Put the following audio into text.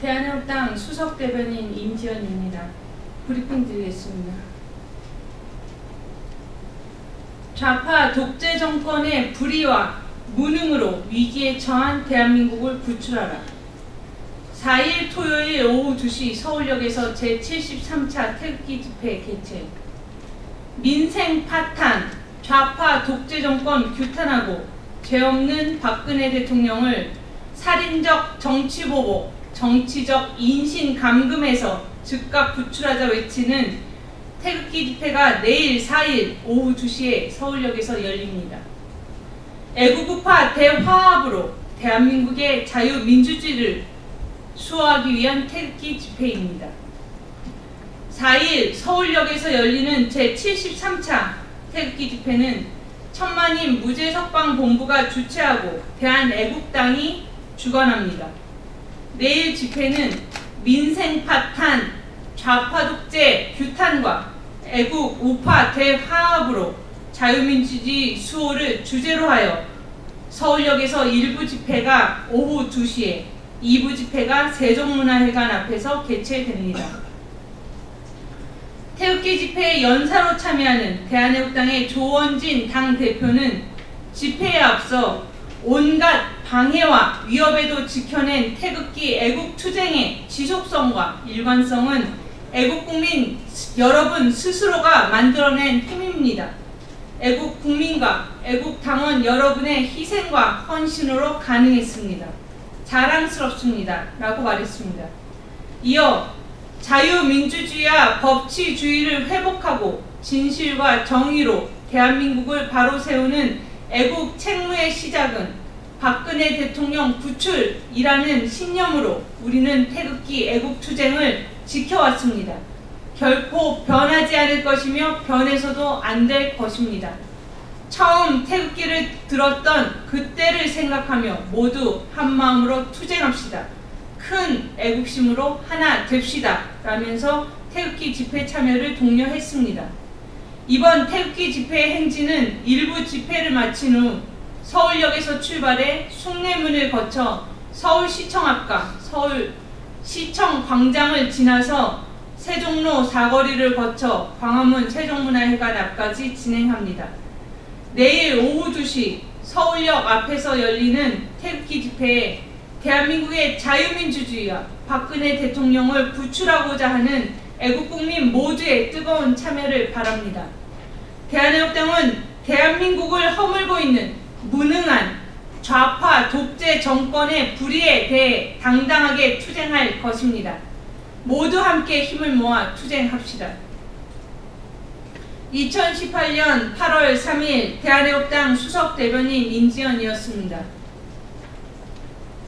대한민국당 수석 대변인 임지연입니다. 브리핑 드리겠습니다. 좌파 독재 정권의 불의와 무능으로 위기에 처한 대한민국을 구출하라. 4일 토요일 오후 2시 서울역에서 제73차 태극기 집회 개최. 민생 파탄, 좌파 독재 정권 규탄하고 죄 없는 박근혜 대통령을 살인적 정치보복, 정치적 인신 감금에서 즉각 구출하자 외치는 태극기 집회가 내일 4일 오후 2시에 서울역에서 열립니다. 애국우파 대화합으로 대한민국의 자유민주주의를 수호하기 위한 태극기 집회입니다. 4일 서울역에서 열리는 제73차 태극기 집회는 천만인 무죄석방본부가 주최하고 대한애국당이 주관합니다. 내일 집회는 민생 파탄, 좌파 독재 규탄과 애국 우파 대화합으로 자유민주주의 수호를 주제로 하여 서울역에서 일부 집회가 오후 2시에 2부 집회가 세종문화회관 앞에서 개최됩니다. 태극기 집회에 연사로 참여하는 대한애국당의 조원진 당대표는 집회에 앞서 온갖 방해와 위협에도 지켜낸 태극기 애국투쟁의 지속성과 일관성은 애국국민 여러분 스스로가 만들어낸 힘입니다. 애국국민과 애국당원 여러분의 희생과 헌신으로 가능했습니다. 자랑스럽습니다. 라고 말했습니다. 이어 자유민주주의와 법치주의를 회복하고 진실과 정의로 대한민국을 바로 세우는 애국 책무의 시작은 박근혜 대통령 구출이라는 신념으로 우리는 태극기 애국투쟁을 지켜왔습니다. 결코 변하지 않을 것이며 변해서도 안 될 것입니다. 처음 태극기를 들었던 그때를 생각하며 모두 한마음으로 투쟁합시다. 큰 애국심으로 하나 됩시다. 라면서 태극기 집회 참여를 독려했습니다. 이번 태극기 집회 행진은 일부 집회를 마친 후 서울역에서 출발해 숭례문을 거쳐 서울시청 앞과 서울시청 광장을 지나서 세종로 사거리를 거쳐 광화문 세종문화회관 앞까지 진행합니다. 내일 오후 2시 서울역 앞에서 열리는 태극기 집회에 대한민국의 자유민주주의와 박근혜 대통령을 구출하고자 하는 애국국민 모두의 뜨거운 참여를 바랍니다. 대한애국당은 대한민국을 허물고 있는 무능한 좌파 독재 정권의 불의에 대해 당당하게 투쟁할 것입니다. 모두 함께 힘을 모아 투쟁합시다. 2018년 8월 3일 대한애국당 수석 대변인 임지연이었습니다.